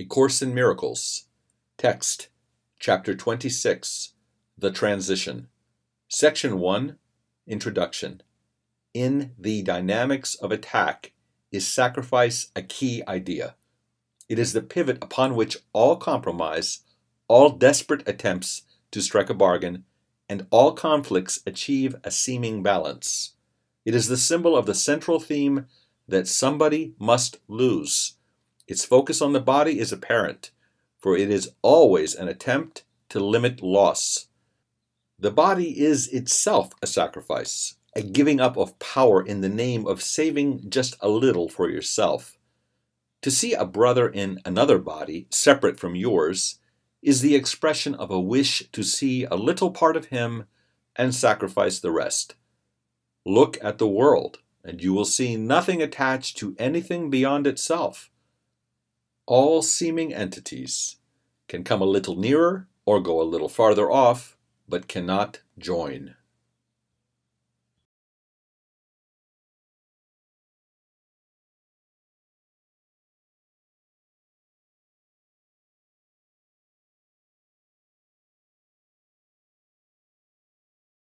A Course in Miracles. Text, Chapter 26, The Transition. Section 1, Introduction. In the dynamics of attack, is sacrifice a key idea? It is the pivot upon which all compromise, all desperate attempts to strike a bargain, and all conflicts achieve a seeming balance. It is the symbol of the central theme that somebody must lose its focus on the body is apparent, for it is always an attempt to limit loss. The body is itself a sacrifice, a giving up of power in the name of saving just a little for yourself. To see a brother in another body, separate from yours, is the expression of a wish to see a little part of him and sacrifice the rest. Look at the world, and you will see nothing attached to anything beyond itself all seeming entities can come a little nearer or go a little farther off, but cannot join.